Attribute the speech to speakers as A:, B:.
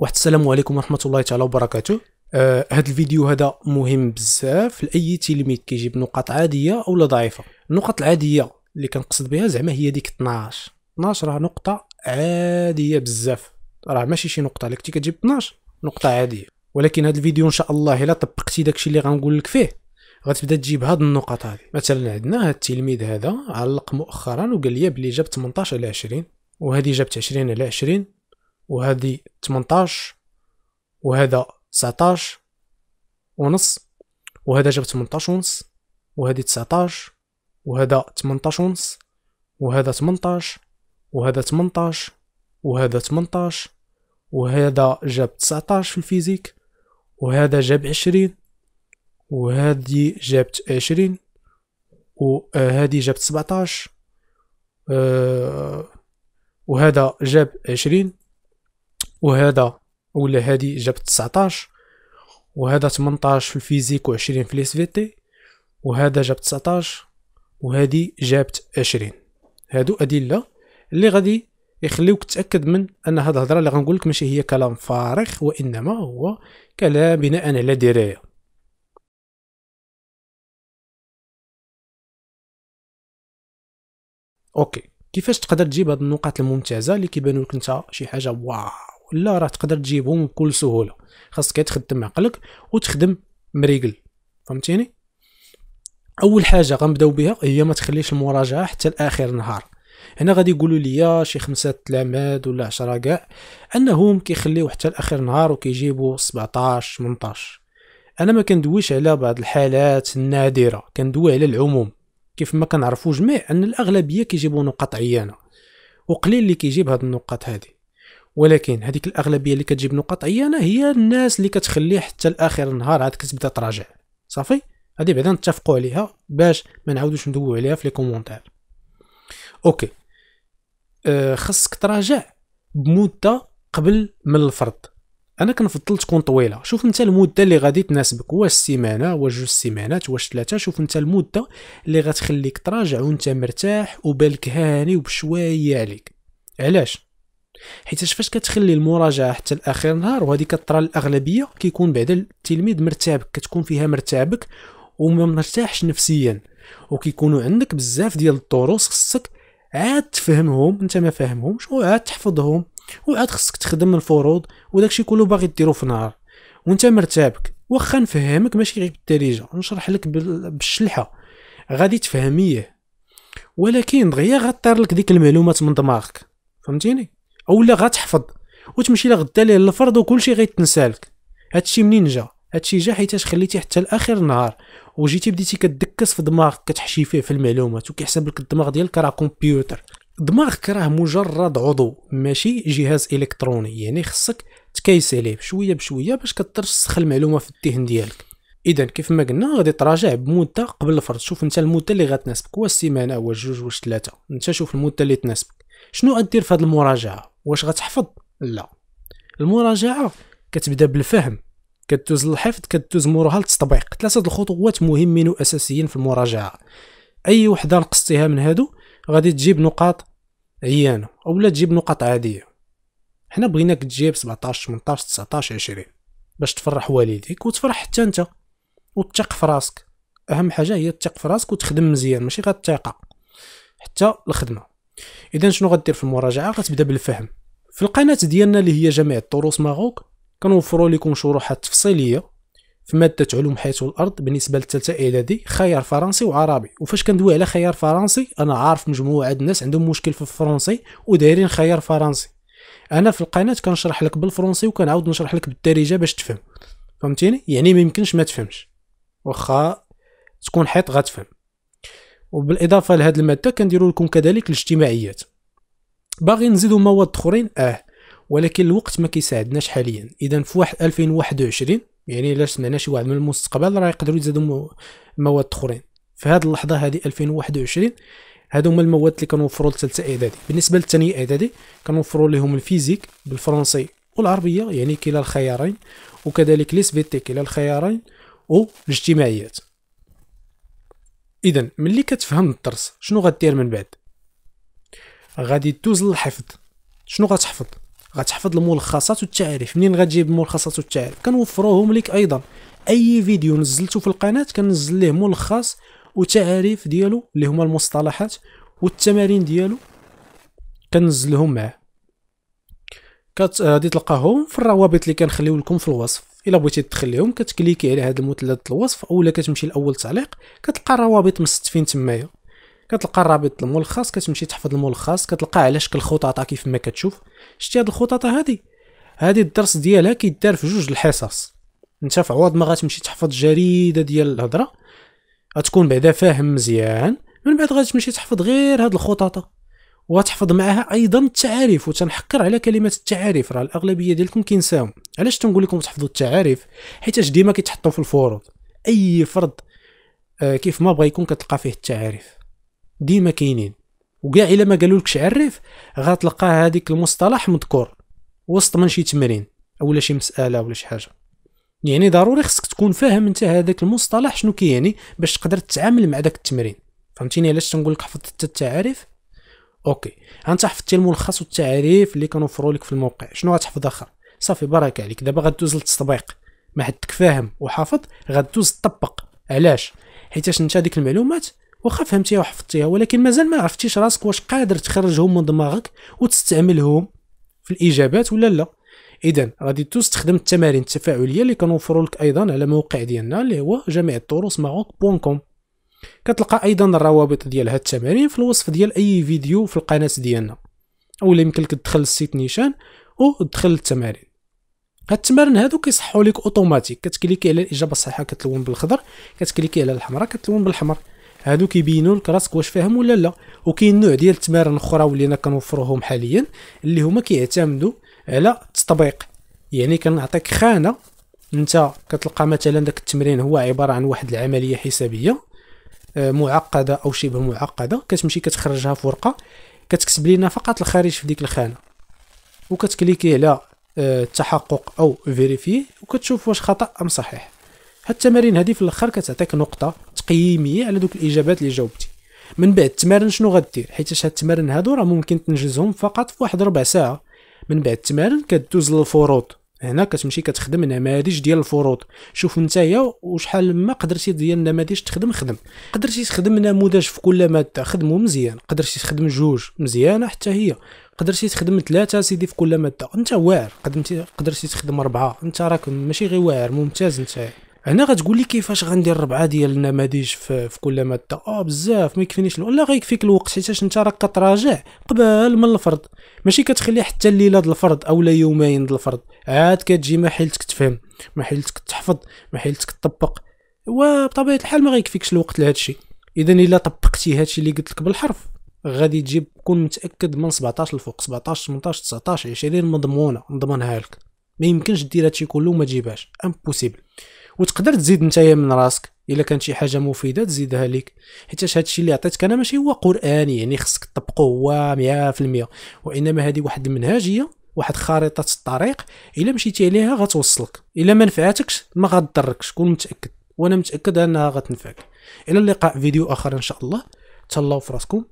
A: واحد السلام عليكم ورحمة الله تعالى وبركاته. آه هذا الفيديو هذا مهم بزاف لأي تلميذ كيجيب نقاط عادية أو لا ضعيفة. النقط العادية اللي كنقصد بها زعما هي ديك 12 12 راه نقطة عادية بزاف. راه ماشي شي نقطة اللي كنتي كتجيب 12 نقطة عادية. ولكن هذا الفيديو إن شاء الله إلا طبقتي داكشي اللي غنقول لك فيه غتبدأ تجيب هاد النقط هذه مثلا عندنا هاد التلميذ هذا علق مؤخرا وقال لي بلي جاب 18 على 20 وهذه جابت 20 على 20 وهذه 18 وهذا 19 ونص وهذا جاب 18 ونص وهذه 19 وهذا 18 ونص وهذا 18 وهذا 18 وهذا 18 وهذا جاب 19 في الفيزيك وهذا جاب 20 وهذه جابت 20 وهذه جابت 17 أه وهذا جاب 20 وهذا ولا هذه جابت 19 وهذا 18 في ال physique و20 في ال SVT وهذا جاب 19 وهذه جابت 20 هادو أدلة اللي غادي يخليوك تاكد من أن هاد الهضرة اللي غنقول لك ماشي هي كلام فارغ وإنما هو كلام بناء على دراية. OK كيفاش تقدر تجيب هاد النقاط الممتازة اللي كيبانوا لك انت شي حاجة wow؟ لا راه تقدر تجيبهم بكل سهولة. خاصك تخدم عقلك وتخدم مريقل. فهمتيني؟ أول حاجة غنبداو بها هي ما تخليش المراجعة حتى لآخر النهار هنا غادي يقولوا لي شي خمسة تلاماد ولا عشرة كاع أنهم كيخليو حتى لآخر النهار وكيجيبوا 17 18 أنا ما كندويش على بعض الحالات النادرة كندوي على العموم. كيف ما كنعرفوا جميع أن الأغلبية كيجيبوا نقاط عيانة. وقليل اللي كيجيب هاد النقاط هذه ولكن هذيك الأغلبية اللي كتجيب نقاط عيانة هي الناس اللي كتخليه حتى لاخر النهار عاد كتبدا تراجع. صافي؟ هذه بعدا نتفقوا عليها باش ما نعاودوش ندويو عليها في les commentaires. OK. أه خاصك تراجع بمدة قبل من الفرض أنا كنفضل تكون طويلة. شوف أنت المدة اللي غادي تناسبك. واش سيمانه واش جوج سيمانات؟ واش ثلاثة؟ شوف أنت المدة اللي غتخليك تراجع وأنت مرتاح وبالك هاني وبشوية عليك. علاش؟ حيت فاش كتخلي المراجعة حتى لآخر نهار وهذه كطرى الاغلبيه كيكون بعدا التلميذ مرتابك كتكون فيها مرتابك وما مرتاحش نفسيا. وكيكونوا عندك بزاف ديال الدروس خصك عاد تفهمهم انت ما فاهمهمش وعاد تحفظهم وعاد خصك تخدم الفروض وداكشي كله باغي ديرو في نهار. وانت مرتابك واخا نفهمك ماشي غير بالدارجة نشرح لك بالشلحة. غادي تفهميه ولكن دغيا غطير لك ديك المعلومات من دماغك. فهمتيني؟ أولا غتحفظ وتمشي لغدا ليه الفرض وكلشي غيتنسالك. هادشي منين جا؟ هادشي جا حيتاش خليتي حتى لآخر النهار وجيتي بديتي كدكس في دماغك كتحشي فيه في المعلومات وكيحسب لك الدماغ ديالك راه كمبيوتر. دماغك راه مجرد عضو ماشي جهاز إلكتروني. يعني خصك تكيس عليه بشوية بشوية باش كترسخ المعلومة في الذهن ديالك. اذا كيف ما قلنا غادي تراجع بمدة قبل الفرض. شوف انت المدة اللي غتناسبك واش سيمانة واش جوج واش ثلاثة انت شوف المدة اللي تناسبك. شنو غدير في هذه المراجعة؟ واش غتحفظ؟ لا. المراجعة كتبدا بالفهم كدوز للحفظ كدوز موراها للتطبيق. ثلاثة الخطوات مهمين وأساسيين في المراجعة. أي وحدة نقصتيها من هادو؟ غادي تجيب نقاط عيانة اولا تجيب نقاط عادية. حنا بغيناك تجيب 17 18 19 20 باش تفرح والديك وتفرح حتى أنت وتثق في راسك. أهم حاجة هي تثق في راسك وتخدم مزيان ماشي غير الثقة حتى الخدمة. إذا شنو غدير في المراجعة؟ غتبدأ بالفهم. في القناة ديالنا اللي هي جامعة طروس ماروك كنوفروا لكم شروحات تفصيلية في مادة علوم حياه الأرض بالنسبة للثالثه إعدادي خيار فرنسي وعربي. وفاش كندوي على خيار فرنسي أنا عارف مجموعة الناس عندهم مشكل في الفرنسي ودايرين خيار فرنسي. أنا في القناة كنشرح لك بالفرنسي وكنعاود نشرح لك بالدارجة باش تفهم. فهمتيني؟ يعني ما يمكنش ما تفهمش. واخا تكون حيط غتفهم. وبالإضافة لهاد المادة كنديروا لكم كذلك الاجتماعيات. باغي نزيدوا مواد أخرين؟ آه ولكن الوقت ما كيساعدناش حاليا. اذا في واحد 2021 يعني إلا سمعنا شي واحد من المستقبل راه يقدروا يزيدوا مواد أخرين. في هذه اللحظة هذه 2021 هادو هما المواد اللي كنوفروا لثالثه إعدادي. بالنسبة للثانيه إعدادي كنوفروا لهم ال physique بالفرنسي والعربية يعني كلا الخيارين وكذلك les SVT كلا الخيارين والإجتماعيات. اذا ملي كتفهم الدرس شنو غدير من بعد؟ غادي دوز للحفظ. شنو غتحفظ؟ غتحفظ الملخصات والتعاريف منين غتجيب الملخصات والتعاريف كنوفروهم لك أيضا. أي فيديو نزلته في القناة كنزل ليه ملخص وتعاريف ديالو اللي هما المصطلحات والتمارين ديالو كنزلهم معاه. غادي تلقاهم في الروابط اللي كنخليو لكم في الوصف. إلا بغيتي تدخليهم كتكليكي على هاد المثلث الوصف اولا كتمشي لاول تعليق كتلقى الروابط مستفين تمايا. كتلقى الرابط الملخص كتمشي تحفظ الملخص كتلقى على شكل خطاطة كيف ما كتشوف. شتي هاد الخطاطة هادي؟ هادي الدرس ديالها كيدار في جوج الحصص. انت في عوض ما غتمشي تحفظ جريدة ديال الهضرة. غتكون بعدا فاهم مزيان. من بعد غتمشي تحفظ غير هاد الخطاطة. وتحفظ معها أيضا التعاريف وتنحكر على كلمه التعاريف. راه الأغلبية ديالكم كينساهم. علاش تنقول لكم تحفظوا التعاريف؟ حيتاش ديما كيتحطوا في الفروض أي فرض آه كيف ما بغى يكون كتلقى فيه التعاريف. ديما كاينين. وكاع إلا ما قالوا لكش عرف غتلقى هذيك المصطلح مذكور. وسط من شي تمرين أولا شي مسألة ولا شي حاجة. يعني ضروري خصك تكون فاهم أنت هذاك المصطلح شنو كيعني باش تقدر تتعامل مع داك التمرين. فهمتيني علاش تنقول لك حفظت التعاريف؟ OK. انت حفظتي الملخص والتعريف اللي كنوفروا لك في الموقع. شنو غتحفظ اخر؟ صافي بارك عليك. دابا غدوز للتطبيق. ما حدك فاهم وحافظ غدوز تطبق علاش؟ حيتاش انت هذيك المعلومات واخا فهمتيها وحفظتيها ولكن مازال ما عرفتيش راسك واش قادر تخرجهم من دماغك وتستعملهم في الإجابات ولا لا. اذا غادي دوز تخدم التمارين التفاعلية اللي كنوفروا لك أيضا على موقع ديالنا اللي هو جميع الدروس com. كتلقى أيضا الروابط ديال هاد التمارين في الوصف ديال أي فيديو في القناة ديالنا. أولا يمكن لك تدخل ال site نيشان وتدخل التمارين. هاد التمارين هادو كيصحوا لك أوتوماتيك. كتكليكي على الإجابة الصحيحة كتلون بالخضر. كتكليكي على الحمراء كتلون بالحمر هادو كيبينوا لك راسك واش فاهم ولا لا. وكاين نوع ديال التمارين أخرى ولينا كنوفروهم حاليا اللي هما كيعتمدوا على التطبيق. يعني كنعطيك خانة. أنت كتلقى مثلا داك التمرين هو عبارة عن واحد العملية حسابية. معقدة أو شبه معقدة كتمشي كتخرجها في ورقة كتكتب لنا فقط الخارج في ديك الخانة. وكتكليكي على التحقق آه، أو فيريفي وكتشوف واش خطأ أم صحيح. هاد التمارين هادي في الأخر كتعطيك نقطة تقييمية على دوك الإجابات اللي جاوبتي. من بعد التمارين شنو غدير؟ حيت هاد التمارين هادو راه ممكن تنجزهم فقط في واحد ربع ساعة. من بعد التمارين كدوز للفروض. هنا كتمشي كتخدم نماذج ديال الفروض. شوف نتايا وشحال ما قدرتي ديال النماذج تخدم خدم. قدرتي تخدم نموذج في كل ماده خدمو مزيان. قدرتي تخدم جوج مزيانة حتى هي. قدرتي تخدم ثلاثة سيدي في كل ماده انت واعر. قدرتي تخدم أربعة. انت راك ماشي غير واعر ممتاز انت هنا غتقول لي كيفاش غندير ربعه ديال النماذج في, في كل ماده آه بزاف ما يكفينيش لا غيكفيك الوقت حيتاش انت راك كتراجع قبل من الفرض. ماشي كتخلي حتى الليلة ديال الفرض اولا يومين ديال الفرض. عاد كتجي ما حيلتك تفهم ما حيلتك تحفظ ما حيلتك تطبق. وبطبيعة الحال ما غيكفيكش الوقت لهذا الشيء اذا إلا طبقتي هذا الشيء اللي قلت لك بالحرف غادي تجيب كون متأكد من 17 الفوق 17 18 19 20 مضمونة نضمنها لك. ما يمكنش دير هادشي كله وما تجيبهاش. impossible وتقدر تزيد نتايا من راسك. إلا كانت شي حاجة مفيدة تزيدها لك حيت هادشي اللي عطيتك أنا ماشي هو قرآني يعني خصك تطبقه هو 100% وإنما هذه واحد المنهجية واحد خارطة الطريق إلا مشيتي عليها غتوصلك. إلا ما نفعتكش ما غتضركش. كون متأكد. وأنا متأكد أنها غتنفعك. إلى اللقاء فيديو آخر إن شاء الله. تهلاو في راسكم.